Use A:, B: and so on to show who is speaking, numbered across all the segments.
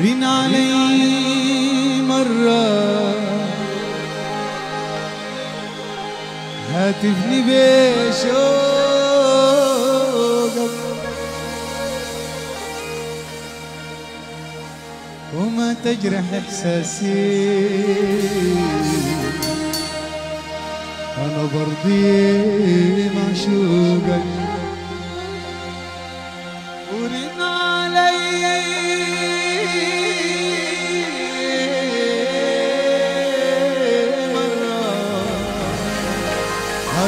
A: رين علي مرة. هاتفني بشوقك. وما تجرح إحساسي. أنا برضي معشوقك.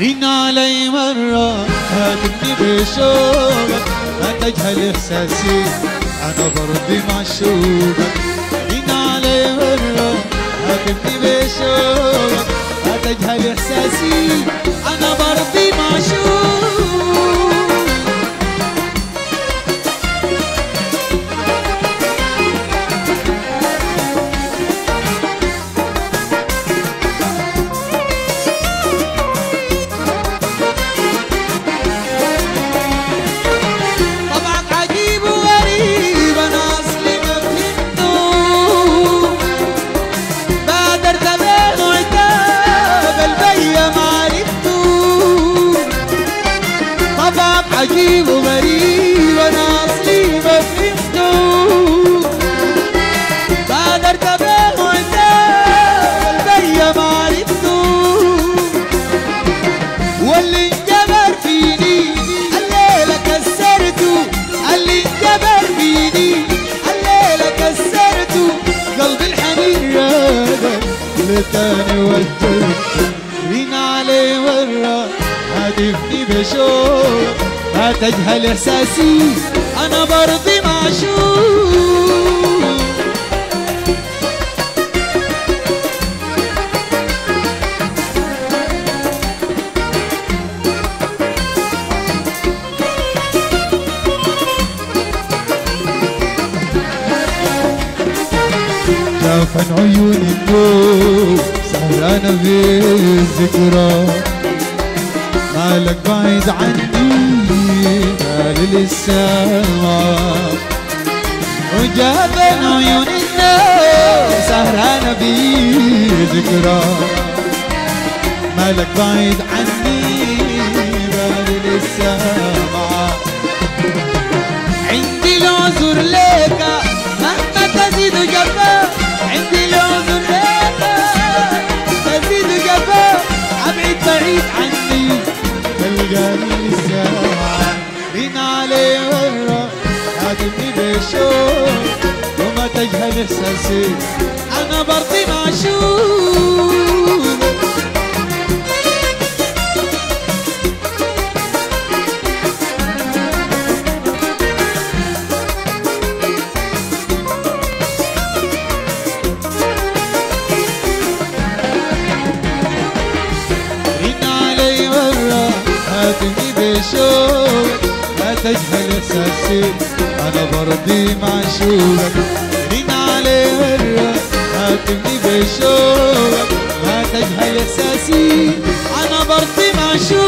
A: رن علي مرة هاتفني بشوقك ما تجهل إحساسي أنا برضي معشوقك. رن علي مرة هاتفني بشوقك ما تجهل إحساسي أنا برضي معشوقك. عجيب وغريب أنا أصلي ما فهمته بادرت بين عتاب البيا ما عرفته واللي انجبر فيني الليلة كسرته. اللي انجبر فيني الليلة كسرته. قلب الحنين رادك لتاني وجهته رين علي مرة هاتفني بشوق. ما تجهل إحساسي أنا برضي معشوق. شافن عيون النور سهرانة في الذكرى. مالك بعيد عني مال السماء. وجافن عيون النور سهرانة في ذكرى. مالك بعيد عني مال السماء عندي العذر لك مهما تزيد جفا. عندي العذر لك تزيد جفا. أبعد بعيد عني الساعة رين علي مرة هاتفني بشوق وما تجهل إحساسي. أنا برضي معشوق. رن تجهل الساسين أنا برضي معشوقك رين علي مرة هاتمني بشوقك ما تجهل احساسي أنا برضي معشوقك